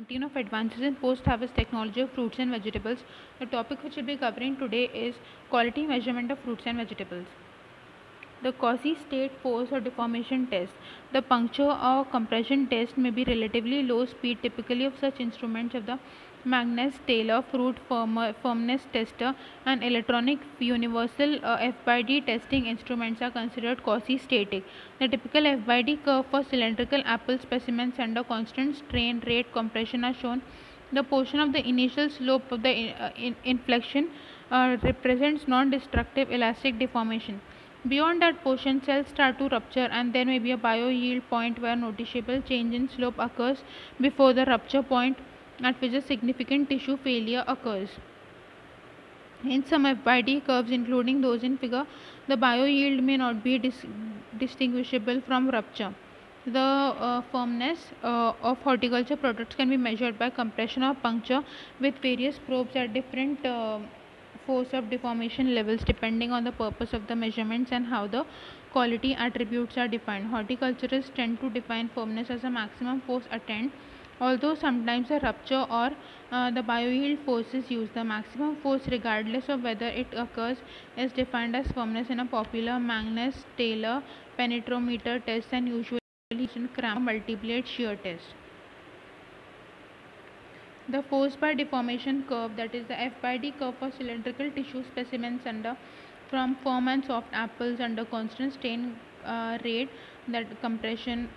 19 of Advances in Post-Harvest Technology of Fruits and Vegetables. The topic which we'll be covering today is quality measurement of fruits and vegetables. The quasi state force or deformation test. The puncture or compression test may be relatively low speed, typically of such instruments of the Magness Taylor fruit firmness tester and electronic universal uh, FBD testing instruments are considered quasi static. The typical FBD curve for cylindrical apple specimens under constant strain rate compression are shown. The portion of the initial slope of the uh, in inflection uh, represents non-destructive elastic deformation. Beyond that portion, cells start to rupture and there may be a bio-yield point where noticeable change in slope occurs before the rupture point at which a significant tissue failure occurs. In some FBD curves, including those in figure, the bio-yield may not be dis distinguishable from rupture. The uh, firmness uh, of horticulture products can be measured by compression or puncture with various probes at different uh, force of deformation levels depending on the purpose of the measurements and how the quality attributes are defined. Horticulturists tend to define firmness as a maximum force attained although sometimes a rupture or uh, the bioyield forces is used. The maximum force regardless of whether it occurs is defined as firmness in a popular Magness-Taylor penetrometer test and usually in Kramer multi-blade shear test. The force by deformation curve that is the F by D curve for cylindrical tissue specimens under from firm and soft apples under constant strain uh, rate that compression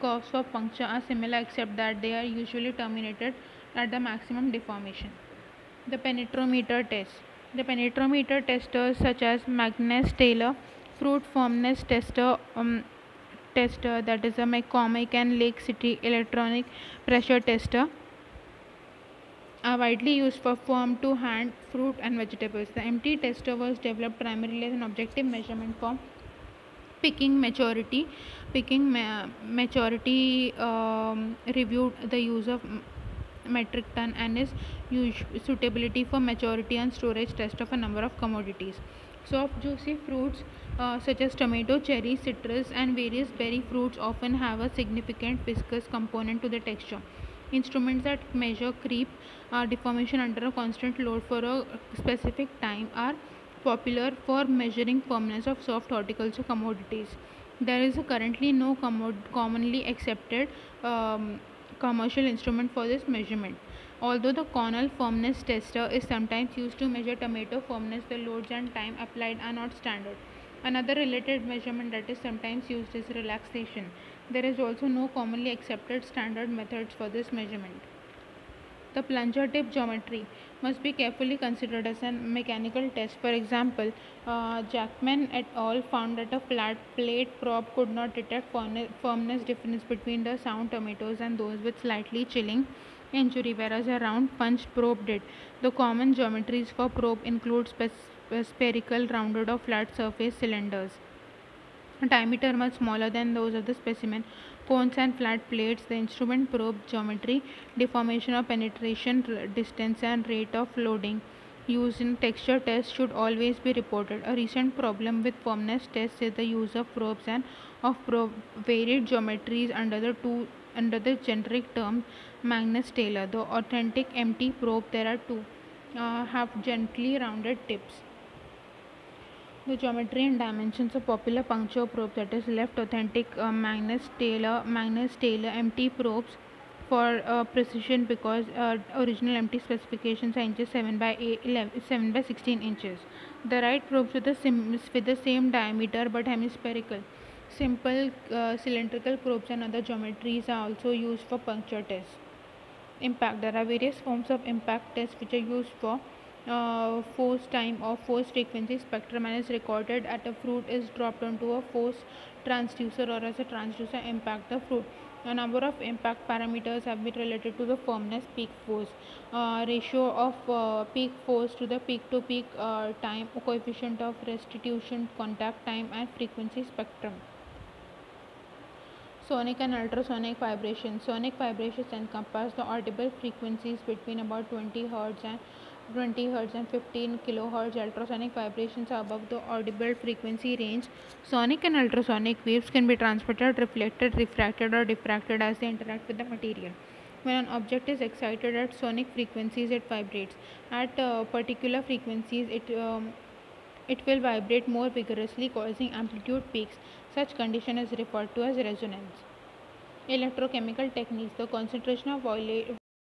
curves for puncture are similar except that they are usually terminated at the maximum deformation. The penetrometer test. The penetrometer testers such as Magness Taylor fruit firmness tester um, tester that is a McCormick and Lake City electronic pressure tester are widely used for firm to hand fruit and vegetables. The MT tester was developed primarily as an objective measurement for picking maturity picking ma maturity um, reviewed the use of metric ton and is suitability for maturity and storage test of a number of commodities. Soft juicy fruits uh, such as tomato cherry citrus and various berry fruits often have a significant viscous component to the texture. Instruments that measure creep uh, deformation under a constant load for a specific time are popular for measuring firmness of soft horticulture commodities. There is currently no commonly accepted um, commercial instrument for this measurement. Although the Cornell firmness tester is sometimes used to measure tomato firmness, the loads and time applied are not standard. Another related measurement that is sometimes used is relaxation. There is also no commonly accepted standard methods for this measurement. The plunger tip geometry must be carefully considered as a mechanical test. For example, uh, Jackman et al. found that a flat plate probe could not detect firmness difference between the sound tomatoes and those with slightly chilling injury, whereas a round punched probe did. The common geometries for probe include spherical, rounded, or flat surface cylinders. Diameter much smaller than those of the specimen cones and flat plates, the instrument probe geometry, deformation or penetration distance and rate of loading used in texture tests should always be reported. A recent problem with firmness tests is the use of probes and of probe varied geometries under the two under the generic term Magness Taylor. The authentic MT probe there are two uh, have gently rounded tips. The geometry and dimensions of popular puncture probe that is left authentic uh, Magness Taylor Magness Taylor MT probes for uh, precision because uh, original MT specifications are inches 7 by 8, 11, 7 by 16 inches. The right probes with the, sim, with the same diameter but hemispherical. Simple uh, cylindrical probes and other geometries are also used for puncture tests. Impact. There are various forms of impact tests which are used for uh, force time or force frequency spectrum and is recorded at a fruit is dropped onto a force transducer or as a transducer impact the fruit. A number of impact parameters have been related to the firmness peak force, uh, ratio of uh, peak force to the peak to peak uh, time, coefficient of restitution, contact time and frequency spectrum. Sonic and ultrasonic vibrations. Sonic vibrations encompass the audible frequencies between about 20 Hz and 20 Hz and 15 kHz ultrasonic vibrations are above the audible frequency range. Sonic and ultrasonic waves can be transmitted, reflected, refracted or diffracted as they interact with the material. when an object is excited at sonic frequencies it vibrates at uh, particular frequencies it um, it will vibrate more vigorously causing amplitude peaks such condition is referred to as resonance electrochemical techniques the concentration of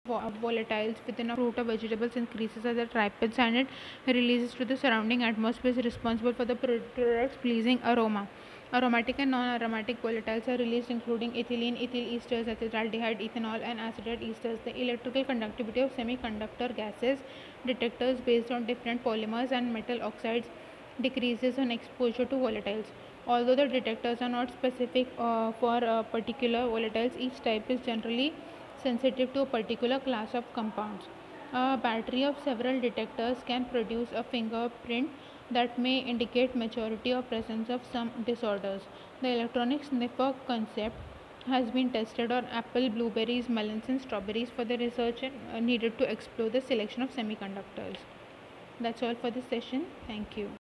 volatiles within a fruit or vegetables increases as it ripens and it releases to the surrounding atmosphere is responsible for the product's pleasing aroma Aromatic and non-aromatic volatiles are released including ethylene, ethyl esters, acetaldehyde, ethanol and acetate esters. The electrical conductivity of semiconductor gases detectors based on different polymers and metal oxides decreases on exposure to volatiles. Although the detectors are not specific uh, for uh, particular volatiles, each type is generally sensitive to a particular class of compounds. A battery of several detectors can produce a fingerprint that may indicate maturity or presence of some disorders. The electronic sniffer concept has been tested on apple, blueberries, melons, and strawberries for the research uh, needed to explore the selection of semiconductors. That's all for this session. Thank you.